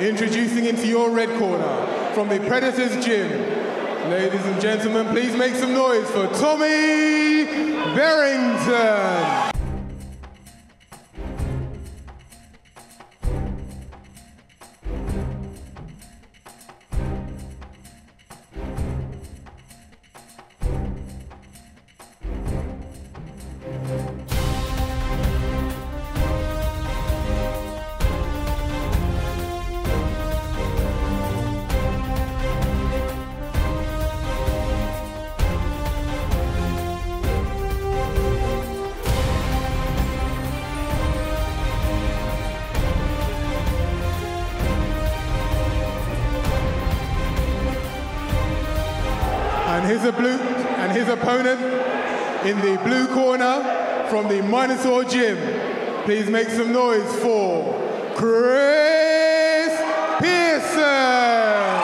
Introducing into your red corner from the Predators Gym. Ladies and gentlemen, please make some noise for Tommy Barrington. And his, blue, and his opponent in the blue corner from the Minotaur Gym. Please make some noise for Kris Pearson.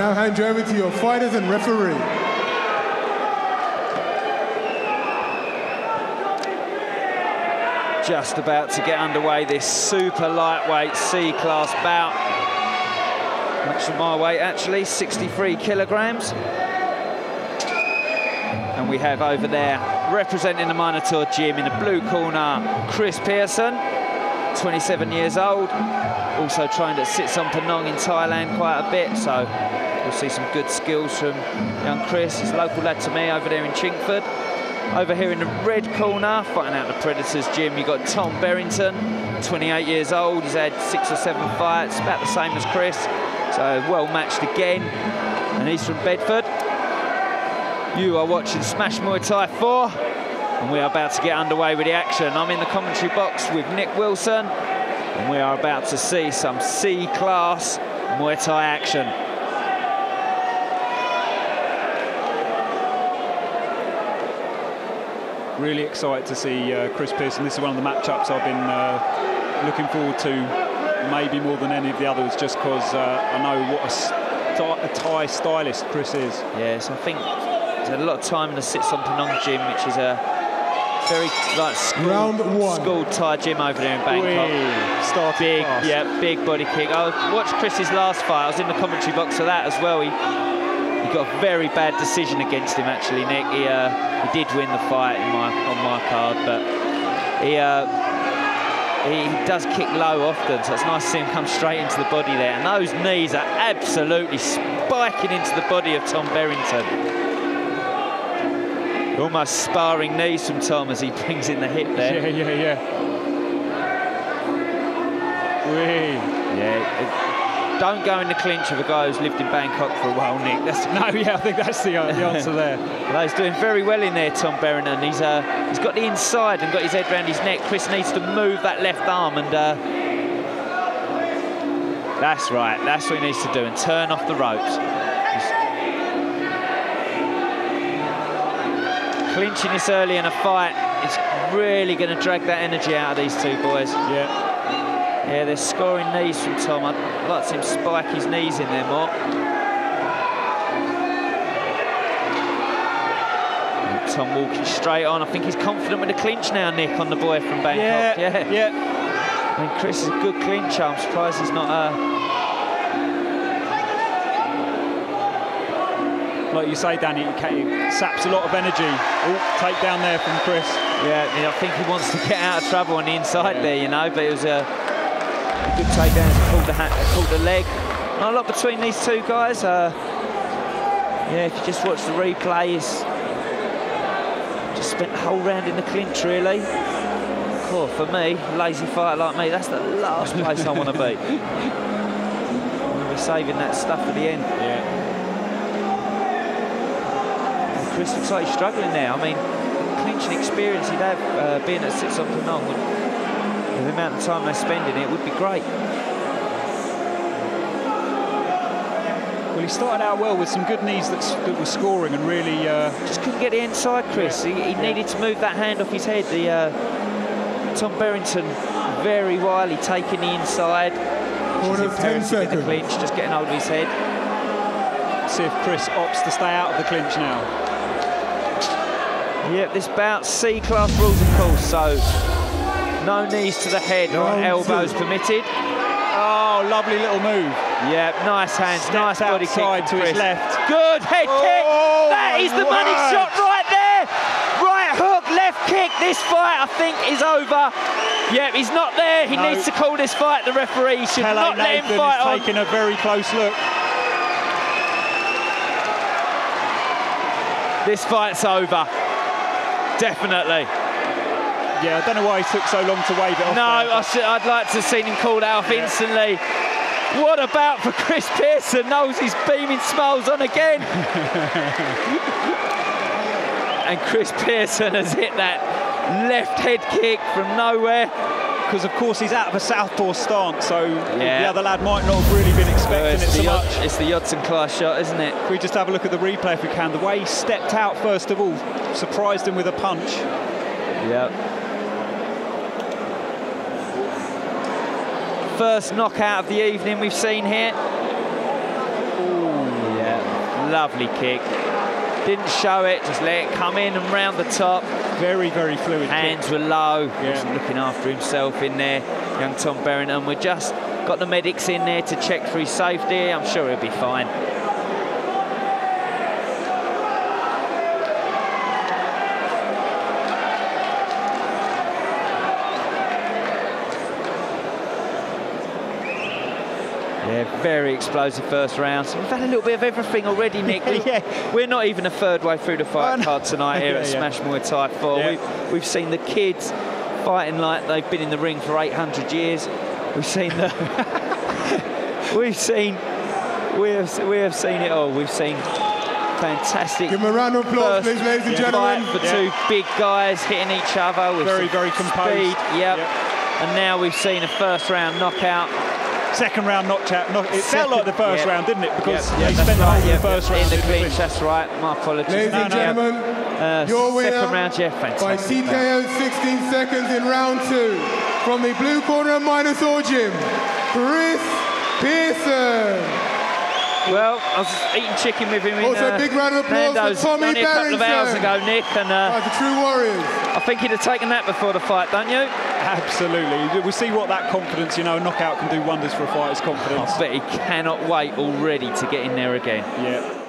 Now hand you over to your fighters and referee. Just about to get underway this super lightweight C-class bout. Much of my weight actually, 63 kilograms. And we have over there, representing the Minotaur Gym in the blue corner, Kris Pearson, 27 years old. Also trained at Sitsongpeenong in Thailand quite a bit, so we'll see some good skills from young Kris. He's a local lad to me over there in Chingford. Over here in the red corner, fighting out the Predators gym, you've got Tom Berrington, 28 years old. He's had six or seven fights, about the same as Kris. So well matched again. And he's from Bedford. You are watching Smash Muay Thai 4. And we are about to get underway with the action. I'm in the commentary box with Nick Wilson. And we are about to see some C-class Muay Thai action. Really excited to see uh, Kris Pearson. This is one of the matchups I've been uh, looking forward to, maybe more than any of the others, just because uh, I know what a, st a Thai stylist Kris is. Yes, I think there's a lot of time in the Sitsongpeenong gym, which is a very like school, Round one. school Thai gym over there in Bangkok. Whee! Started Big, fast. yeah, big body kick. I watched Kris's last fight. I was in the commentary box for that as well. He he got a very bad decision against him actually, Nick. He uh, he did win the fight in my on my card, but he. Uh, he he does kick low often, so it's nice to see him come straight into the body there. And those knees are absolutely spiking into the body of Tom Berrington. Almost sparring knees from Tom as he brings in the hip there. Yeah, yeah, yeah. Whee! Yeah. it- don't go in the clinch with a guy who's lived in Bangkok for a while, Nick. That's No, yeah, I think that's the, uh, the answer there. Well, he's doing very well in there, Tom Berrington. He's uh, he's got the inside and got his head around his neck. Kris needs to move that left arm and uh, that's right. That's what he needs to do and turn off the ropes. He's clinching this early in a fight is really going to drag that energy out of these two boys. Yeah. Yeah, they're scoring knees from Tom. I'd like to see him spike his knees in there more. And Tom walking straight on. I think he's confident with the clinch now, Nick, on the boy from Bangkok. Yeah, yeah. I mean, Kris is a good clincher. I'm surprised he's not uh, Like you say, Danny, it saps a lot of energy. Oh, take down there from Kris. Yeah, you know, I think he wants to get out of trouble on the inside there, you know, but it was a, a good takedown. He Called the, called the leg. Not a lot between these two guys. Uh, yeah, if you just watch the replay, he's just spent the whole round in the clinch, really. Cool, for me, lazy fighter like me, that's the last place I want to be. We're saving that stuff for the end. Yeah. Kris looks like he's struggling now. I mean, clinching experience he'd have uh, being at Sitsongpeenong. The amount of time they spend in it would be great. Well, he started out well with some good knees that, that were scoring and really. Uh, Just couldn't get the inside, Kris. Yeah. He, he needed to move that hand off his head. The uh, Tom Berrington very wily taking the inside. Corner's 10 With the seconds. clinch, just getting hold of his head. see if Kris opts to stay out of the clinch now. Yep, this bout C-class rules, of course, so no knees to the head or elbows two. permitted. Oh, lovely little move. Yep, nice hands, nice body kick to his left. Good head oh, kick. Oh, That my is the money shot right there. Right hook, left kick. This fight, I think, is over. Yep, he's not there. He No. needs to call this fight. The referee should Pele not let him Nathan fight is on. taking a very close look. This fight's over. Definitely. Yeah, I don't know why he took so long to wave it off. No, I should, I'd like to have seen him called out off instantly. What about for Kris Pearson? Knows his beaming smiles on again. and Kris Pearson has hit that left head kick from nowhere. because of course he's out of a southpaw stance, so Yeah. the other lad might not have really been expecting it so much. It's the Jodson class shot, isn't it? If we just have a look at the replay if we can, the way he stepped out first of all, surprised him with a punch. Yep. First knockout of the evening we've seen here. Ooh, yeah, lovely kick. Didn't show it, just let it come in and round the top. Very, very fluid. kick. Hands were low. Yeah. Wasn't looking after himself in there. Young Tom Berrington. We're just got the medics in there to check for his safety. I'm sure he'll be fine. Yeah, very explosive first round. So we've had a little bit of everything already, Nick. Yeah. We're not even a third way through the fight Oh, card tonight here Yeah, at. Smash Muay Thai 4. Yeah. We've, we've seen the kids fighting like they've been in the ring for 800 years. We've seen the... we've seen... We have, we have seen it all. We've seen fantastic Give him a round of applause, First please, ladies and Yeah. fight gentlemen. for Yeah. two big guys hitting each other with Very, very composed. speed. Yep. Yep. And now we've seen a first round knockout. Second round knockout. Knock, it felt like the first yeah. round, didn't it? Because Yep, they spent that's the right, of yep, the first yep, round in the in the clinch. clinch. That's right. My apologies. Ladies and No, no, gentlemen, uh, your winner second round, yeah, by fantastic. TKO 16 seconds in round two from the blue corner of Minotaur Gym, Kris Pearson. Well, I was eating chicken with him in Also, uh, big round of applause for Tommy only a couple of hours ago, Nick, and uh, Right, the true warriors. I think he'd have taken that before the fight, don't you? Absolutely. We see what that confidence, you know, a knockout can do wonders for a fighter's confidence. I bet he cannot wait already to get in there again. Yeah.